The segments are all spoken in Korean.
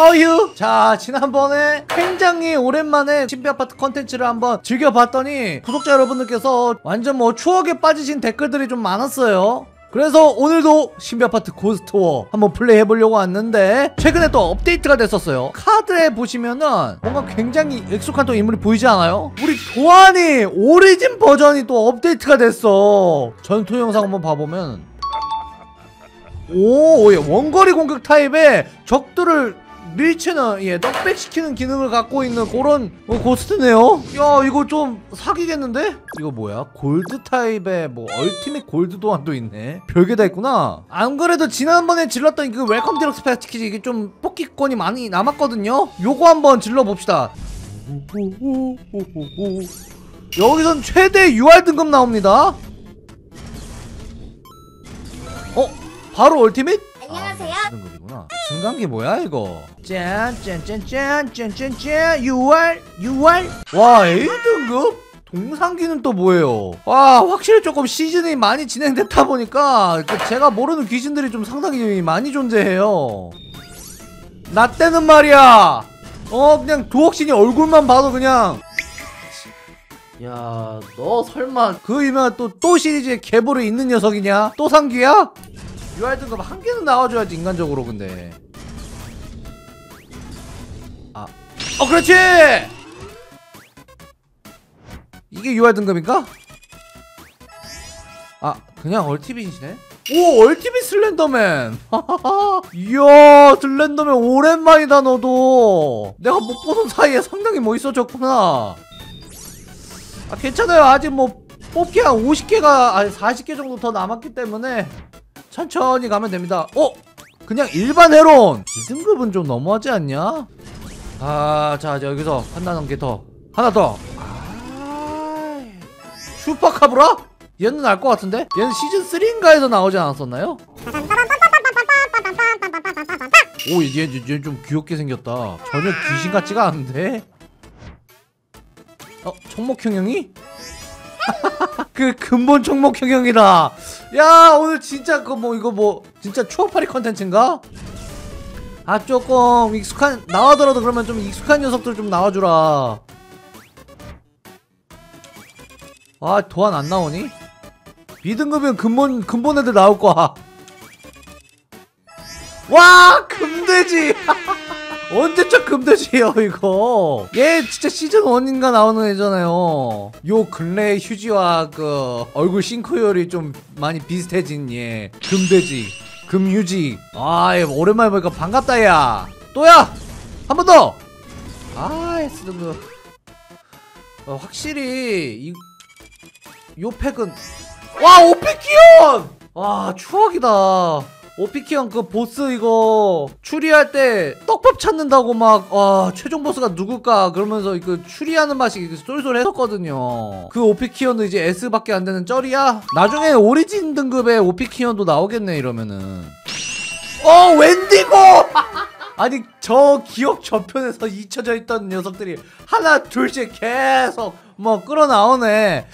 허유 자 지난번에 굉장히 오랜만에 신비 아파트 컨텐츠를 한번 즐겨봤더니 구독자 여러분들께서 완전 뭐 추억에 빠지신 댓글들이 좀 많았어요. 그래서 오늘도 신비 아파트 고스트워 한번 플레이 해보려고 왔는데 최근에 또 업데이트가 됐었어요. 카드에 보시면은 뭔가 굉장히 익숙한 또 인물이 보이지 않아요? 우리 도안이 origin 버전이 또 업데이트가 됐어. 전투 영상 한번 봐보면. 오, 예, 원거리 공격 타입의 적들을 밀치는 예, knockback시키는 기능을 갖고 있는 그런 어, ghost네요. 야, 이거 좀 사기겠는데? 이거 뭐야? 골드 타입의 뭐 ultimate 골드 도안도 있네. 별게 다 있구나. 안 그래도 지난번에 질렀던 그 welcome deluxe 패키지 이게 좀 뽑기권이 많이 남았거든요. 요거 한번 질러 봅시다. 여기선 최대 UR 등급 나옵니다. 어? 바로 얼티밋? 안녕하세요. 아. 중간기 뭐야 이거? 짠짠짠짠짠짠짠 UR UR 와 A 등급? 동상기는 또 뭐예요? 와 확실히 조금 시즌이 많이 진행됐다 보니까 그 제가 모르는 귀신들이 좀 상당히 많이 존재해요. 나 때는 말이야. 어 그냥 두옥신이 얼굴만 봐도 그냥 야, 너 설마 그 유명한 또, 또 시리즈의 계보를 잇는 녀석이냐? 또 상기야? UR 등급 한 개는 나와줘야지, 인간적으로, 근데. 아. 어, 그렇지! 이게 UR 등급인가? 아, 그냥 얼티밋이네? 오, 얼티밋 슬렌더맨! 이야, 슬렌더맨 오랜만이다, 너도! 내가 못 보던 사이에 상당히 멋있어졌구나. 아, 괜찮아요. 아직 뭐 뽑기 한 50개가 아니 40개 정도 더 남았기 때문에 천천히 가면 됩니다. 어? 그냥 일반 헤론 2등급은 좀 너무하지 않냐? 아, 자, 자 여기서 한나는 게 더. 하나 더. 아, 슈퍼카브라? 얘는 알 것 같은데? 얘는 시즌 3인가에서 나오지 않았었나요? 오, 얘, 얘, 얘 좀 귀엽게 생겼다. 전혀 귀신 같지가 않은데? 어, 청목형 형이? 그 근본 청목형형이다. 야, 오늘 진짜 그 뭐 이거 뭐 진짜 추억팔이 컨텐츠인가? 아 조금 익숙한 나와더라도 그러면 좀 익숙한 녀석들 좀 나와주라. 아 도안 안 나오니? B등급이면 근본 근본 애들 나올 거야. 와 금돼지. 언제적 금돼지예요 이거? 얘 진짜 시즌 1인가 나오는 애잖아요. 요 근래 휴지와 그 얼굴 싱크율이 좀 많이 비슷해진 얘. 금돼지 금휴지. 아얘 오랜만에 보니까 반갑다 야. 또야! 한 번 더! 아 S등급 어, 확실히 이, 요 팩은 와 오피키온! 와 추억이다. 오피키형 그 보스 이거 추리할 때 떡 밥 찾는다고 막 와 최종 보스가 누굴까? 그러면서 그 추리하는 맛이 쏠쏠했었거든요. 그 오피키형은 이제 S밖에 안 되는 쩔이야? 나중에 오리진 등급의 오피키형도 나오겠네 이러면은. 어 웬디고! 아니 저 기억 저편에서 잊혀져 있던 녀석들이 하나 둘씩 계속 뭐 끌어나오네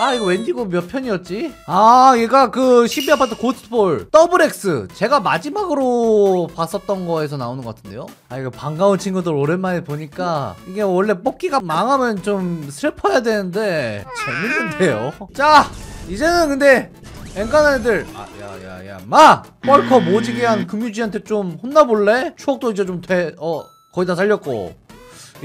아 이거 웬디고 몇 편이었지? 아 얘가 그 신비 아파트 고스트볼 더블 X 제가 마지막으로 봤었던 거에서 나오는 것 같은데요? 아 이거 반가운 친구들 오랜만에 보니까 이게 원래 뽑기가 망하면 좀 슬퍼야 되는데 재밌는데요? 자 이제는 근데 엔간한 애들 아 야야야 마! 뻘커 모지게 한 금유지한테 좀 혼나볼래? 추억도 이제 좀 돼 어 거의 다 살렸고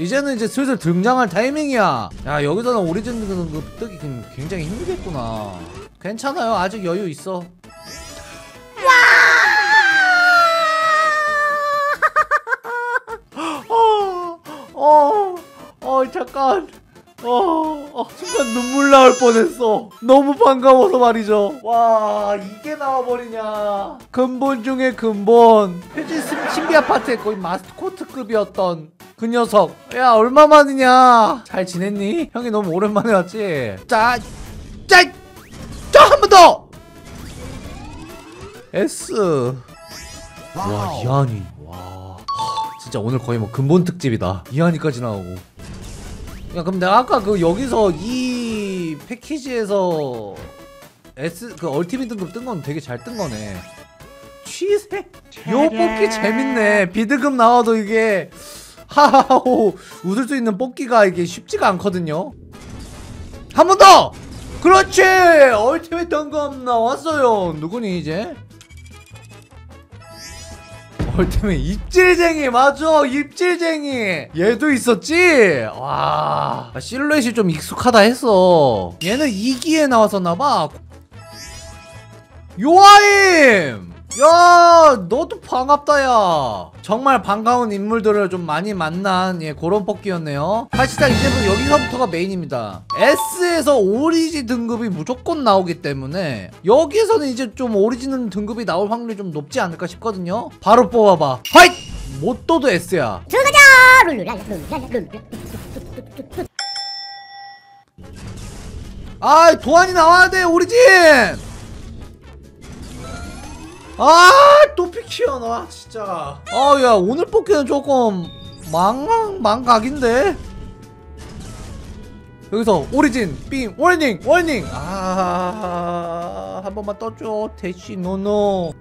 이제는 이제 슬슬 등장할 타이밍이야. 야 여기서는 오리진 등급 뜨기 굉장히 힘들겠구나. 괜찮아요. 아직 여유 있어. 어, 어, 어, 잠깐. 어, 어, 순간 눈물 나올 뻔했어. 너무 반가워서 말이죠. 와, 이게 나와버리냐. 근본 중에 근본. 표지 신비 아파트의 거의 마스코트급이었던 그 녀석 야 얼마만이냐 잘 지냈니? 형이 너무 오랜만에 왔지? 짜! 짜! 짜한 번 더! S 와 이하니 와 진짜 오늘 거의 뭐 근본 특집이다 이하니까지 나오고 야 그럼 내가 아까 그 여기서 이 패키지에서 S 그 얼티밋 등급 뜬 건 되게 잘 뜬 거네 취세? 요 뽑기 재밌네 비드급 나와도 이게 하하호 웃을 수 있는 뽑기가 이게 쉽지가 않거든요 한 번 더! 그렇지! 얼티밋 단검 나왔어요 누구니 이제? 얼티밋 입질쟁이 맞아 입질쟁이 얘도 있었지? 와 실루엣이 좀 익숙하다 했어 얘는 2기에 나왔었나봐 요아임! 야 너도 반갑다 야. 정말 반가운 인물들을 좀 많이 만난 예 그런 뽑기였네요. 사실상 이제부터 뭐 여기서부터가 메인입니다. S에서 오리지 등급이 무조건 나오기 때문에 여기에서는 이제 좀 오리지는 등급이 나올 확률이 좀 높지 않을까 싶거든요. 바로 뽑아봐. 화잇! 못도도 S야. 들어가자! 룰루랄라 룰루랄라 룰루랄라. 아 도안이 나와야 돼 오리지! 아또 피키야 나 진짜. 아야 오늘 뽑기는 조금 망망 망각인데? 여기서 오리진 빔 워닝 워닝! 아 한번만 떠줘 대시 노노.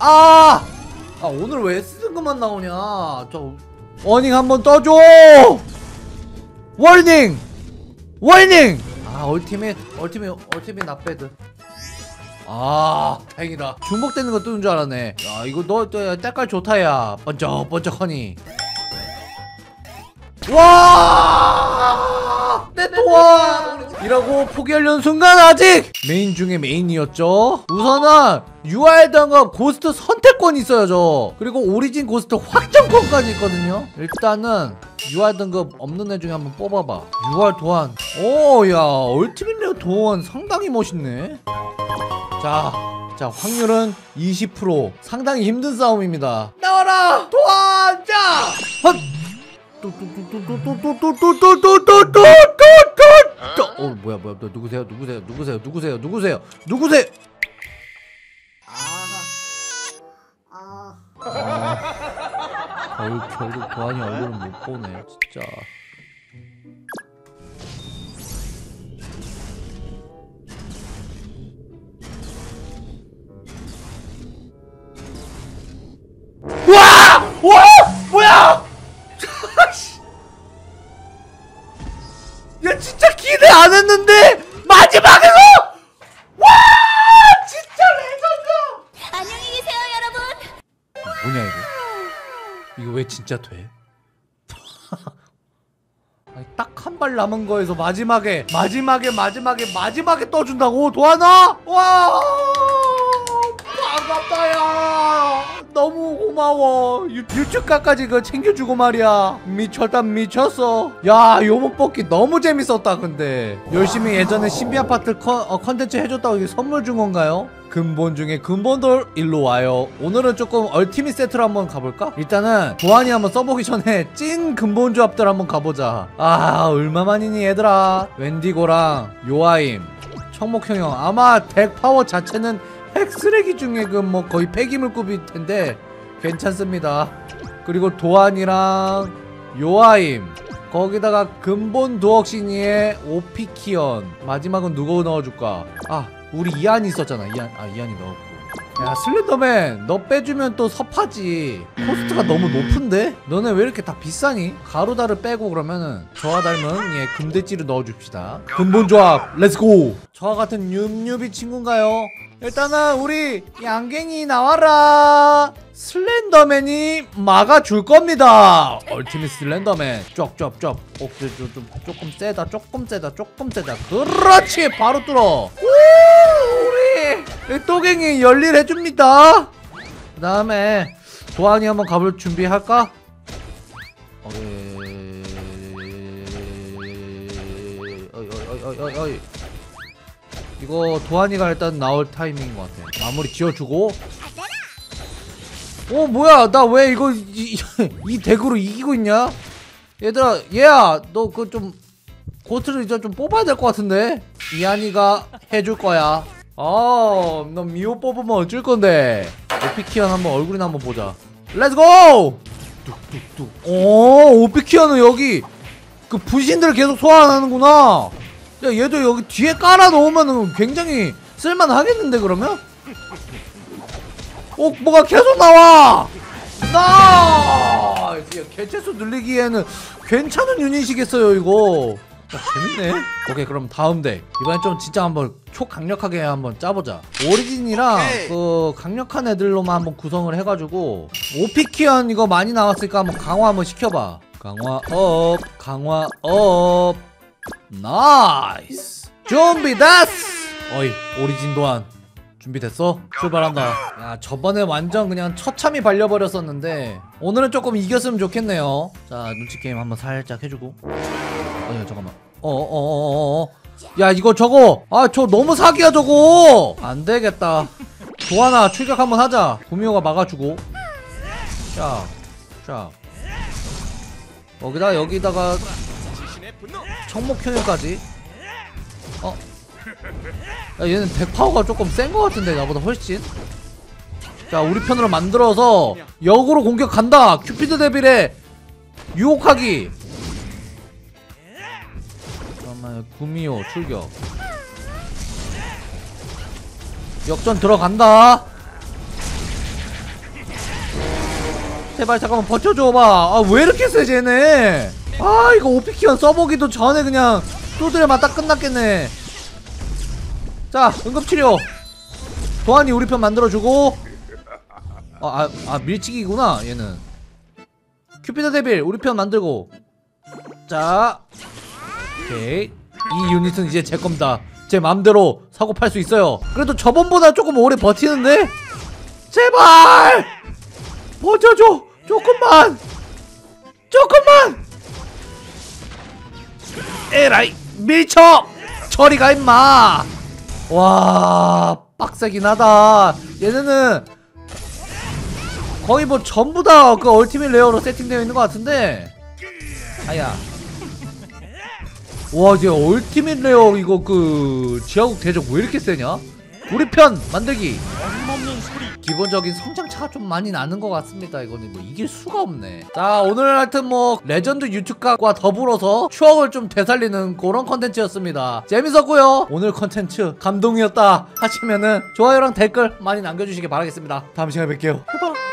아! 아 오늘 왜 S등급만 나오냐? 저 warning 한번 떠줘! warning! warning! 아 ultimate ultimate ultimate not bad. 아 다행이다. 중복되는 거 뜨는 줄 알았네. 야 이거 너 때깔 좋다 야. 번쩍번쩍하니. 와! 네 또 망! 이라고 포기하려는 순간 아직 메인 중에 메인이었죠 우선은 UR 등급 ghost 선택권이 있어야죠 그리고 origin ghost 확정권까지 있거든요 일단은 UR 등급 없는 애 중에 한번 뽑아봐 UR 도안 오야 얼티밋 레어 도안 상당히 멋있네 자, 자 확률은 20% 상당히 힘든 싸움입니다 나와라 도안 자 헛! 어 뭐야 뭐야. 너 누구세요? 누구세요? 누구세요? 누구세요? 누구세요? 누구세요? 아, 결, 결국 도안이 얼굴은 못 보네 진짜. 진짜 돼? 딱 한 발 남은 거에서 마지막에 마지막에 마지막에 마지막에 떠준다고 도하나? 와 반갑다 야 너무 고마워. 유, 유튜브 각까지 그 챙겨주고 말이야. 미쳤다 미쳤어. 야 요번 뽑기 너무 재밌었다 근데. 열심히 예전에 신비 아파트 컨, 어, 컨텐츠 해줬다고 선물 준 건가요? 근본 중에 근본돌 일로 와요. 오늘은 조금 ultimate 세트로 한번 가볼까? 일단은 도안이 한번 써보기 전에 찐 근본 조합들 한번 가보자. 아 얼마만이니 얘들아? 웬디고랑 요아임 청목형 형. 아마 덱 파워 자체는 핵 쓰레기 중에 그 뭐 거의 폐기물급일 텐데 괜찮습니다. 그리고 도안이랑 요아임 거기다가 근본 두억시니에 오피키언 마지막은 누구 넣어줄까? 아 우리 이한이 있었잖아 이한 아 이한이 넣었고 야 슬렌더맨 너 빼주면 또 섭하지. 코스트가 너무 높은데? 너네 왜 이렇게 다 비싸니? 가루다를 빼고 그러면은 저와 닮은 예 금대찌를 넣어줍시다. 근본 조합 let's go 저와 같은 new newbie 친구인가요? 일단은 우리 양갱이 나와라 슬렌더맨이 막아줄 겁니다. 얼티밋 슬렌더맨. 쩝쩝쩝 어, 저, 저, 좀, 조금 세다 조금 세다 조금 세다. 그렇지! 바로 뚫어. 우, 우리 또갱이 열일해줍니다. 그 다음에 도안이 한번 가볼 준비할까? 어이 어이. 이거 도안이가 일단 나올 타이밍인 것 같아. 마무리 지어주고. 어 뭐야 나 왜 이거 이, 이 덱으로 이기고 있냐? 얘들아 얘야 너 그 좀 ghost를 이제 좀 뽑아야 될 것 같은데 이한이가 해줄 거야. 아 너 미호 뽑으면 어쩔 건데? 오피키언 한번 얼굴이나 한번 보자. Let's go! 뚝뚝뚝. 오 오피키언은 여기 그 분신들을 계속 소환하는구나. 야 얘도 여기 뒤에 깔아 놓으면 굉장히 쓸만하겠는데 그러면? 꼭 뭐가 계속 나와! 나! 개체수 늘리기에는 괜찮은 유닛이겠어요 이거. 야, 재밌네. 오케이 그럼 다음 덱. 이번엔 좀 진짜 한번 초강력하게 한번 짜보자. 오리진이랑 오케이. 그 강력한 애들로만 한번 구성을 해가지고 오피키언 이거 많이 나왔으니까 한번 강화 한번 시켜봐. 강화 up 강화 up. Nice. 준비 됐어! 어이 origin 도안 준비됐어? 출발한다. 야 저번에 완전 그냥 처참히 발려버렸었는데 오늘은 조금 이겼으면 좋겠네요. 자 눈치게임 한번 살짝 해주고. 아니 잠깐만. 어어어어어 야 이거 저거! 아 저 너무 사기야 저거! 안되겠다. 도하나 출격 한번 하자. 구미호가 막아주고. 쫙쫙 여기다 여기다가 청목현일까지. 어? 야 얘는 백파워가 조금 센 것 같은데 나보다 훨씬? 자 우리 편으로 만들어서 역으로 공격 간다! 큐피드 데빌의 유혹하기! 잠깐만 구미호 출격. 역전 들어간다! 제발 잠깐만 버텨줘봐. 아 왜 이렇게 세 쟤네? 아 이거 오피키언 써보기도 전에 그냥 두드려 맞다 끝났겠네 자 응급치료. 도안이 우리 편 만들어주고. 아, 아, 아 밀치기구나 얘는. 큐피드 데빌 우리 편 만들고. 자 오케이. 이 유닛은 이제 제 겁니다. 제 맘대로 사고 팔 수 있어요. 그래도 저번보다 조금 오래 버티는데? 제발! 버텨줘! 조금만! 조금만! 에라이 밀쳐! 저리 가 임마 와 빡세긴 하다. 얘네는 거의 뭐 전부 다 그 ultimate rare로 세팅되어 있는 것 같은데. 아야. 와 이제 ultimate rare 이거 그 지하국 대적 왜 이렇게 세냐? 우리 편 만들기 기본적인 성장 차가 좀 많이 나는 것 같습니다. 이거는 뭐 이길 수가 없네. 자 오늘 하여튼 뭐 레전드 유튜브과 더불어서 추억을 좀 되살리는 그런 컨텐츠였습니다. 재밌었고요. 오늘 컨텐츠 감동이었다 하시면은 좋아요랑 댓글 많이 남겨주시기 바라겠습니다. 다음 시간에 뵐게요. 바이바이